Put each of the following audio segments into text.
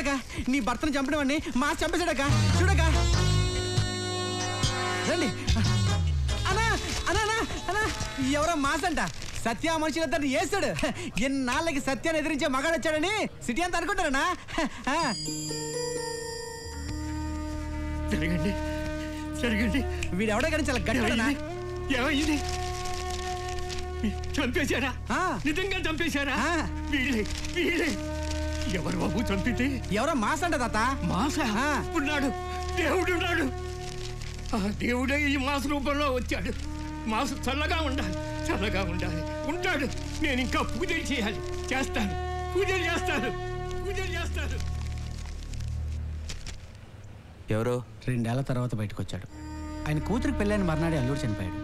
చూడక నీ భర్తను చంపినవాడిని మా చంపేశాడక చూడక రండి. అనా అనా అనా, ఎవరో మాసంట. సత్య మనుషులందరినీ వేస్తాడు ఎన్నాళ్ళకి సత్యాన్ని ఎదిరించే మగాడు వచ్చాడని సిటీ అంతా అనుకుంటారనా. జరగండి జరగండి వీడు ఎవడో కానీ చాలా గట్టిడనా ఏమైంది? చంపేశారా. నిజంగా చంపేశారా? వీళ్ళే. ఎవరు బాబు చంపితే? ఎవరో మాసంట తాత. మాస. ఉన్నాడు. దేవుడు ఉన్నాడు ఆ దేవుడే ఈ మాస రూపంలో వచ్చాడు. మాసు చల్లగా ఉండాలి. చల్లగా ఉండాలి. ఉంటాడు. నేను ఇంకా పూజలు చేయాలి. చేస్తాను. పూజలు చేస్తాను. పూజలు చేస్తాను. ఎవరో? రెండేళ్ళ తర్వాత బయటకు వచ్చాడు ఆయన కూతురికి పెళ్ళైన మర్నాడే అల్లుడు చనిపోయాడు.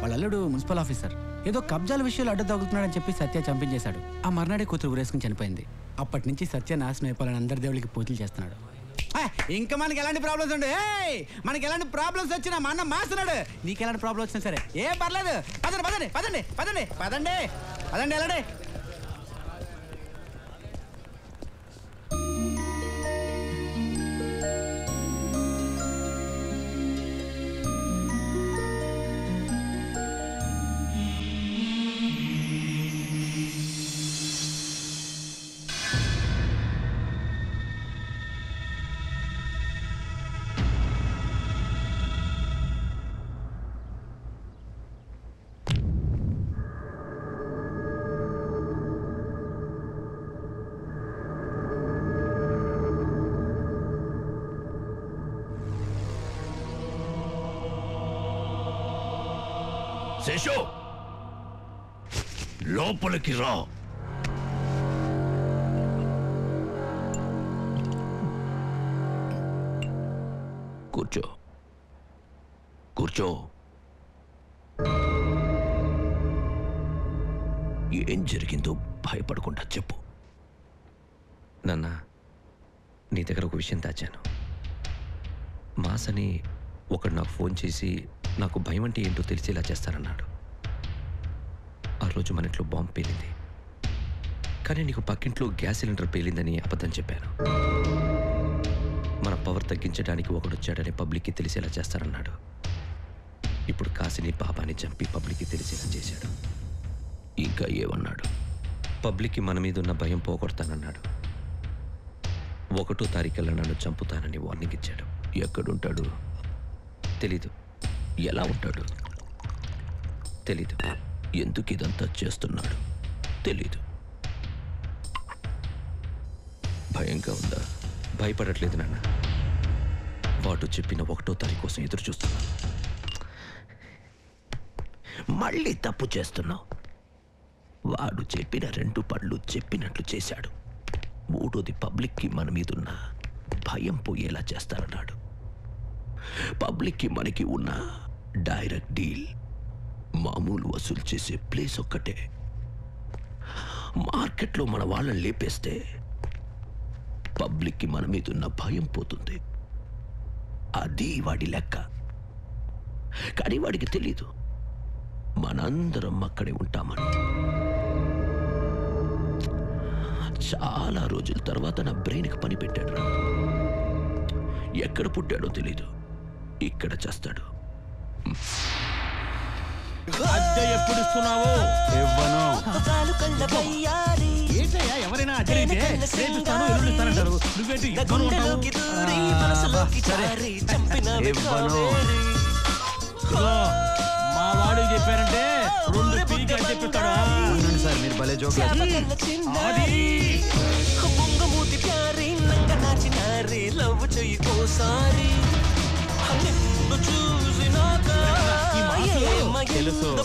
వాళ్ళ అల్లుడు మున్సిపల్ ఆఫీసర్. ఏదో కబ్జాల విషయాలు అడ్డు తగ్గుతున్నాడని చెప్పి సత్య చంపించేశాడు. ఆ మర్నాడే కూతురు ఊరేసుకుని చనిపోయింది. అప్పటి నుంచి సత్య నాశనం అయిపోవాలని అందరి దేవుడికి పూజలు చేస్తున్నాడు. ఇంకా మనకి ఎలాంటి ప్రాబ్లమ్స్ ఉండే? మనకి ఎలాంటి ప్రాబ్లమ్స్ వచ్చినా మా అన్న మాస్తున్నాడు. నీకు ఎలాంటి ప్రాబ్లమ్ వచ్చినా సరే. ఏం పర్లేదు. పదండి పదండి పదండి పదండి పదండి పదండి ఎలాంటి? శేషు! లోపలికి రా. కూర్చో. కూర్చో. ఏం జరిగిందో భయపడకుండా చెప్పు. నాన్న నీ దగ్గర ఒక విషయం దాచాను. మాసని ఒకడు నాకు ఫోన్ చేసి నాకు భయం అంటే ఏంటో తెలిసేలా చేస్తానన్నాడు. ఆ రోజు మన ఇంట్లో బాంబు పేలింది. కానీ నీకు పక్కింట్లో గ్యాస్ సిలిండర్ పేలిందని అబద్ధం చెప్పాను. మన పవర్ తగ్గించడానికి ఒకడొచ్చాడని పబ్లిక్కి తెలిసేలా చేస్తానన్నాడు. ఇప్పుడు కాసిని పాపాని చంపి పబ్లిక్కి తెలిసేలా చేశాడు. ఇంకా ఏమన్నాడు? పబ్లిక్కి మన మీద ఉన్న భయం పోగొడతానన్నాడు. ఒకటో తారీఖుల్లో నన్ను చంపుతానని వార్నింగ్ ఇచ్చాడు. ఎక్కడుంటాడు? తెలీదు. ఎలా ఉంటాడు? తెలీదు. ఎందుకు ఇదంతా చేస్తున్నాడు? తెలీదు. భయంగా ఉందా? భయపడట్లేదు నాన్న. వాడు చెప్పిన ఒకటో తారీఖు కోసం ఎదురు చూస్తున్నాను మళ్ళీ తప్పు చేస్తున్నావు. వాడు చెప్పిన రెండు పళ్ళు చెప్పినట్లు చేశాడు. మూడోది పబ్లిక్కి మన మీదున్న భయం పోయేలా చేస్తానన్నాడు. పబ్లిక్కి మనకి ఉన్న డైరెక్ట్ డీల్. మామూలు వసూలు చేసే ప్లేస్ ఒక్కటే. మార్కెట్లో మన వాళ్ళని లేపేస్తే పబ్లిక్కి మన మీద ఉన్న భయం పోతుంది. అది వాడి లెక్క. కానీ వాడికి తెలీదు. మనందరం అక్కడే ఉంటామని. చాలా రోజుల తర్వాత నా బ్రెయిన్కి పని పెట్టాడు రా. ఎక్కడ పుట్టాడో తెలీదు. ఇక్కడ చేస్తాడు. అద్దె ఎప్పుడు ఇస్తున్నావు? ఇవ్వను. ఏంటయ్యా ఎవరైనా ఎల్లుండి ఇస్తానంటారు నువ్వేంటి ఇవ్వను అంటావు? మనసులోకి జారి చంపిన ఇవ్వను. ఇదిగో, మా వాడికి చెప్పారంటే రెండు పీకి అని చెప్పిస్తాడా సార్ మీరు భలే జోక్ అది. బొంగమూతి ప్యారి నంగ నాచినారి లవ్ చెయ్యి కోసారి. చూసినాక తెలుసు.